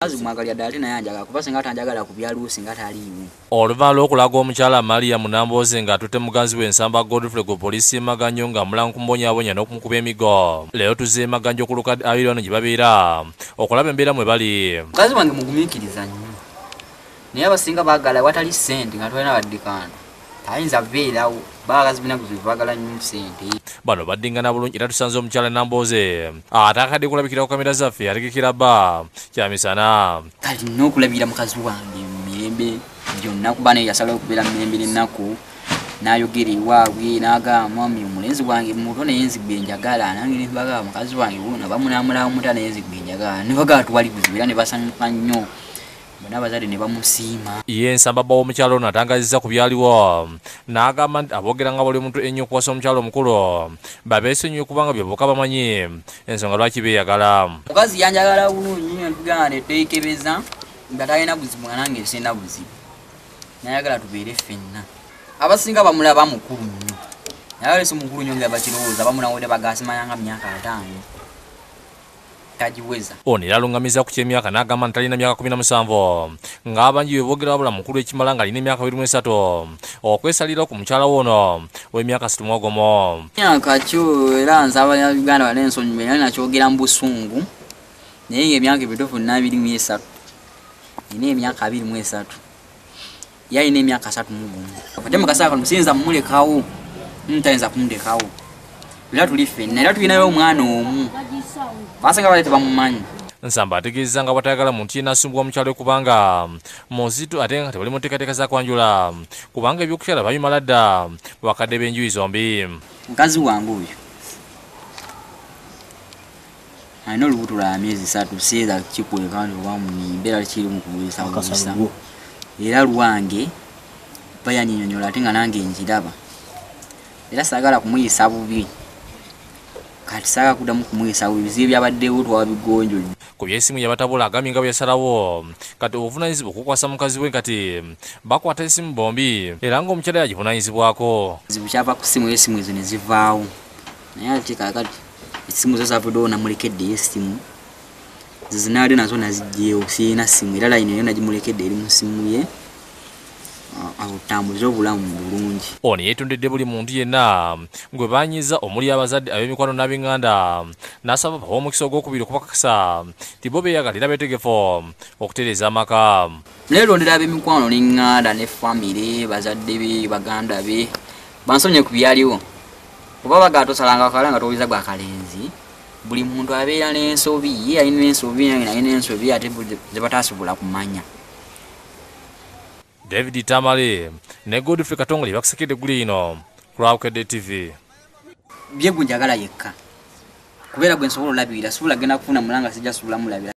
mukazi mwagalira ddala ate naye anjagala kuba singa tanjagala ku byaluusi nga taliiwo oluvannyuma lw'okulaga omukyala mariya munambooze ng'atutte muganzi we ensamba godfrey ku poliisi y'emaganyo nga mulanga kumbonyabonya n'okumukuba emigo. Leero ku lukadde abiri wano gye babeera. Okulaba embeera mwe bali. Mukazi wange mugumiikiriza nnyo. Naye abasinga baagala watali ssente nga tolina baddikano tayinza beerawo baakazi binaku ze baagala nnyo ssente. Bano baddingana bulungi era tusanze omukyala nambooze ate akadde kulabikira ku kamera zaffe yalegekera bba. Kyamisana. Kati nina okulabira mukazi wange mu mirembe gyonna kuba naye yasalawo okubeera mu mirembe n'ennaku n'ayogera ewaabwe n'agamba mami omulenzi wange muto naye nzigwe njagala. Nange nebagaba mukazi wange wona bamunamulawo muta naye nzigwe njagala. Nebagaba tuwali buzibu era ne basanyuka nnyo bonna abazadde ne bamusiima ye ensamba bba w'omukyalo ono atangazizza ku byaliwo. N'agamba nti aboogera nga buli omuntu ennyo okuwasa omukyalo omukulu babeesonyiwe kubanga byoboka bamanyi. Ensonga lwaki beeyagala. Mukazi yanjagala bulungi netugamba neteekebeza nga talina buzibu nga nange sina buzibu nayagala tubeere ffenna. Abasinga bamulaba mukulu nnyo. Naye si mukulu nnyo nga bakirowooza bamunawode bagasimanyanga myaka ataano tagiweza. Ono era alungamiza ku kyemyaka n'agamba nti talina myaka 17 ng'abangi bwe boogera wabula mukulu ekimala ng'alina emyaka 23 okwesalira ku mukyala wono w'emyaka 31 myaka kyo era nsaba uganda bana ensonyi mbe nali nakyogera mu busungu naye ngaemyaka ebituufu nina abiri mu esatu. Nina emyaka abiri mu esatu. Ye alina emyaka asatu mu gumu ate mukasaaka musiyinza mumulekawo. Mutayinza kumulekawo era tuli ffenna era tulinayo omwana omu. Basinga bale tebamumanyi nsamba ategeeza nga bwatayagala muntu yenna asumbwa omukyalo kubanga muzito ate nga tebali mu nteekateeka za kwanjula kubanga ebyokukyala babimala dda bakadde b'enjuyi zombi. Mukazi wange oyo alina olubuto lwa myezi satu seeza kikweka nti oba mumbeera kiri mu kubulisabuliisa era lwange bayanyinyonyola ate nga nange nkiraba era saagala kumuyisa bubi kati saagala kuddamu kumuyisa bubi bizibu byabaddewo twabigonjoli ku byesimu yabatabula agambye nga bwe yasalawo. Kati obuvunanyizibwa okukwasa mukazi we kati bakwata esimu bombi era ng'omukyala yagivunanyizibwako zibu kyava ku simu esimu ezo ne zivaawo. Naye ate kakati esimu zo zavuddewo namulekeddeyo esimu zizinaali nazo nazijjeewo sirina simu era layini eyo nagimulekedde eri mu simu ye otambulize obulamu bulungi. Ono yeetondedde buli muntu yenna gwe banyiza omuli abazadde ab'emikwano n'ab'eŋŋanda n'asaba bawa omukisa ogwokubiri okubakakasa ti bo beeyagalira beetegefu okutereeza amaka neerondera ab'emikwano neŋŋanda ne famire bazadde be baganda be bansonye ku byaliwo. Kuba bagaa tosalanga kala nga towuliza gwa kalenzi buli muntu abeera n'ensobi ye alina ensobi naye n'ensobi ate zebatasobola kumanya david tamale ne godfrey katongole bakusekedde eggulu ino ku lwabukedde tv bye gwe njagala yekka. Kubeera gwe nsobola olabirira sobola genda kufuna mulanga sijja sobola mulabira